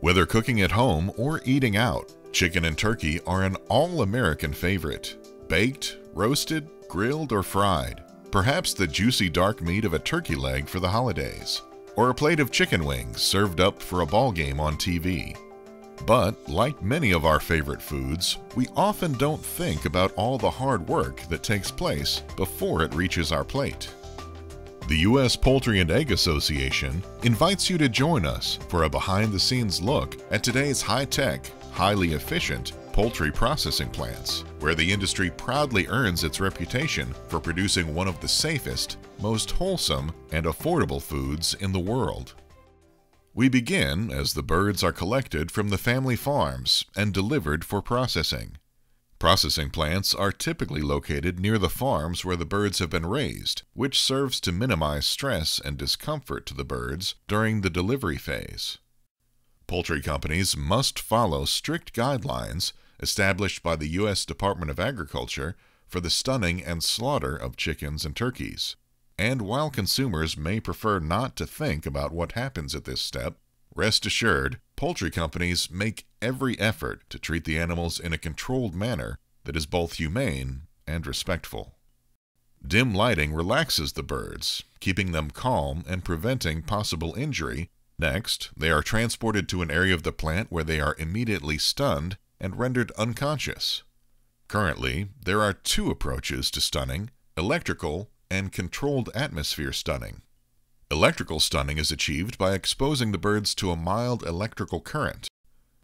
Whether cooking at home or eating out, chicken and turkey are an all-American favorite. Baked, roasted, grilled, or fried. Perhaps the juicy dark meat of a turkey leg for the holidays. Or a plate of chicken wings served up for a ball game on TV. But, like many of our favorite foods, we often don't think about all the hard work that takes place before it reaches our plate. The U.S. Poultry and Egg Association invites you to join us for a behind-the-scenes look at today's high-tech, highly efficient poultry processing plants, where the industry proudly earns its reputation for producing one of the safest, most wholesome, and affordable foods in the world. We begin as the birds are collected from the family farms and delivered for processing. Processing plants are typically located near the farms where the birds have been raised, which serves to minimize stress and discomfort to the birds during the delivery phase. Poultry companies must follow strict guidelines established by the U.S. Department of Agriculture for the stunning and slaughter of chickens and turkeys. And while consumers may prefer not to think about what happens at this step, rest assured, poultry companies make every effort to treat the animals in a controlled manner that is both humane and respectful. Dim lighting relaxes the birds, keeping them calm and preventing possible injury. Next, they are transported to an area of the plant where they are immediately stunned and rendered unconscious. Currently, there are two approaches to stunning electrical and controlled atmosphere stunning. Electrical stunning is achieved by exposing the birds to a mild electrical current.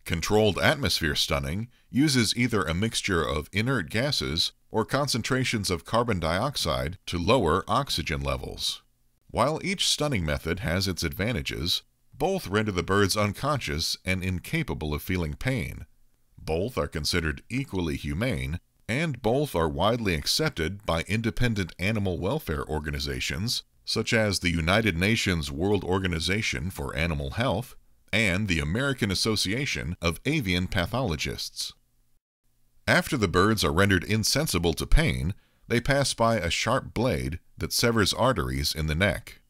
Controlled atmosphere stunning uses either a mixture of inert gases or concentrations of carbon dioxide to lower oxygen levels. While each stunning method has its advantages, both render the birds unconscious and incapable of feeling pain. Both are considered equally humane, and both are widely accepted by independent animal welfare organizations such as the United Nations World Organization for Animal Health and the American Association of Avian Pathologists. After the birds are rendered insensible to pain, they pass by a sharp blade that severs arteries in the neck.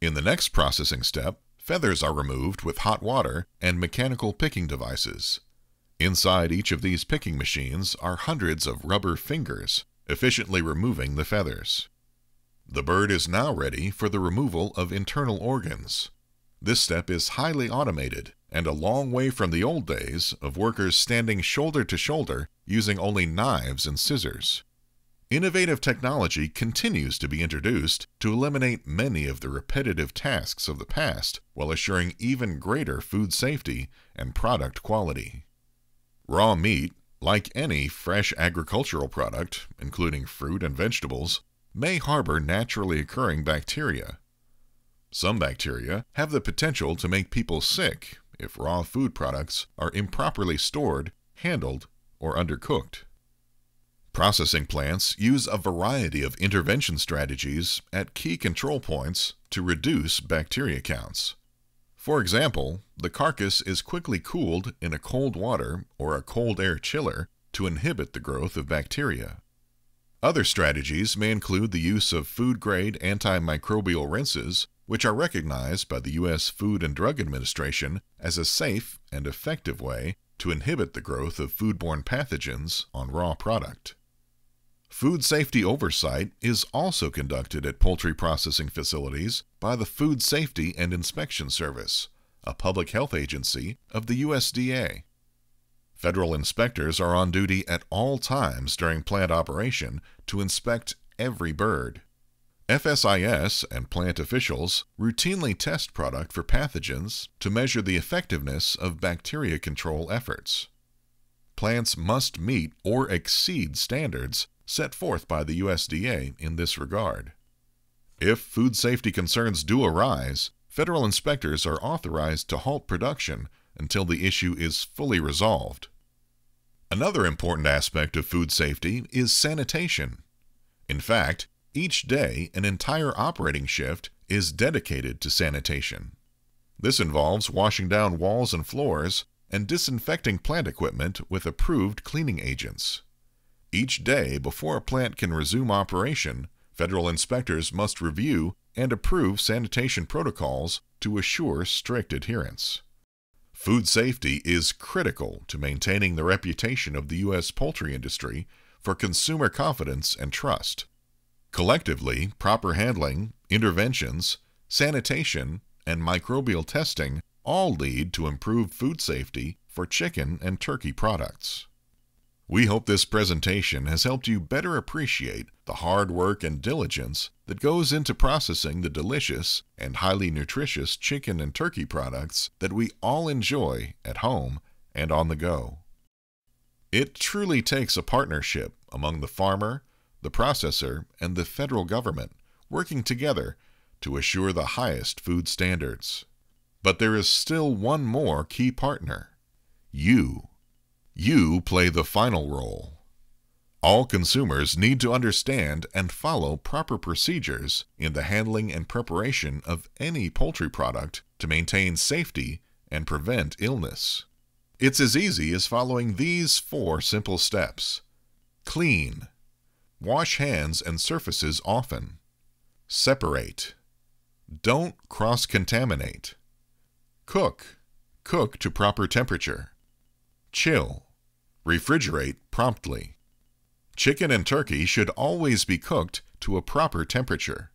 In the next processing step, feathers are removed with hot water and mechanical picking devices. Inside each of these picking machines are hundreds of rubber fingers, efficiently removing the feathers. The bird is now ready for the removal of internal organs. This step is highly automated and a long way from the old days of workers standing shoulder to shoulder using only knives and scissors. Innovative technology continues to be introduced to eliminate many of the repetitive tasks of the past while assuring even greater food safety and product quality. Raw meat, like any fresh agricultural product, including fruit and vegetables, may harbor naturally occurring bacteria. Some bacteria have the potential to make people sick if raw food products are improperly stored, handled, or undercooked. Processing plants use a variety of intervention strategies at key control points to reduce bacteria counts. For example, the carcass is quickly cooled in a cold water or a cold air chiller to inhibit the growth of bacteria. Other strategies may include the use of food-grade antimicrobial rinses, which are recognized by the U.S. Food and Drug Administration as a safe and effective way to inhibit the growth of foodborne pathogens on raw product. Food safety oversight is also conducted at poultry processing facilities by the Food Safety and Inspection Service, a public health agency of the USDA. Federal inspectors are on duty at all times during plant operation to inspect every bird. FSIS and plant officials routinely test product for pathogens to measure the effectiveness of bacteria control efforts. Plants must meet or exceed standards set forth by the USDA in this regard. If food safety concerns do arise, federal inspectors are authorized to halt production until the issue is fully resolved. Another important aspect of food safety is sanitation. In fact, each day an entire operating shift is dedicated to sanitation. This involves washing down walls and floors and disinfecting plant equipment with approved cleaning agents. Each day before a plant can resume operation, federal inspectors must review and approve sanitation protocols to assure strict adherence. Food safety is critical to maintaining the reputation of the U.S. poultry industry for consumer confidence and trust. Collectively, proper handling, interventions, sanitation, and microbial testing all lead to improved food safety for chicken and turkey products. We hope this presentation has helped you better appreciate the hard work and diligence that goes into processing the delicious and highly nutritious chicken and turkey products that we all enjoy at home and on the go. It truly takes a partnership among the farmer, the processor, and the federal government working together to assure the highest food standards. But there is still one more key partner you. You play the final role. All consumers need to understand and follow proper procedures in the handling and preparation of any poultry product to maintain safety and prevent illness. It's as easy as following these four simple steps. Clean. Wash hands and surfaces often. Separate. Don't cross-contaminate. Cook. Cook to proper temperature. Chill. Refrigerate promptly. Chicken and turkey should always be cooked to a proper temperature.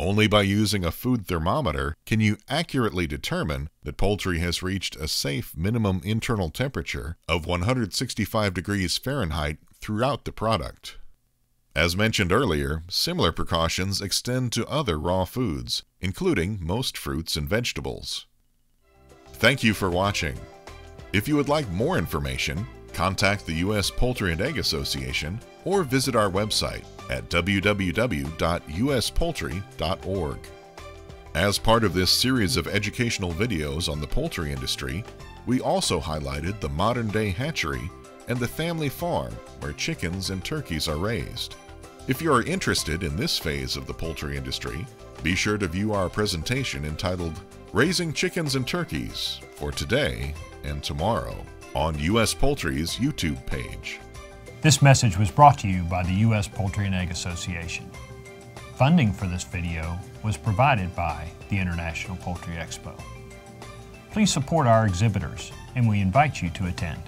Only by using a food thermometer can you accurately determine that poultry has reached a safe minimum internal temperature of 165 degrees Fahrenheit throughout the product. As mentioned earlier, similar precautions extend to other raw foods, including most fruits and vegetables. Thank you for watching. If you would like more information, contact the U.S. Poultry and Egg Association or visit our website at www.uspoultry.org. As part of this series of educational videos on the poultry industry, we also highlighted the modern day hatchery and the family farm where chickens and turkeys are raised. If you are interested in this phase of the poultry industry, be sure to view our presentation entitled Raising Chickens and Turkeys for Today and tomorrow on U.S. Poultry's YouTube page. This message was brought to you by the U.S. Poultry and Egg Association. Funding for this video was provided by the International Poultry Expo. Please support our exhibitors and we invite you to attend.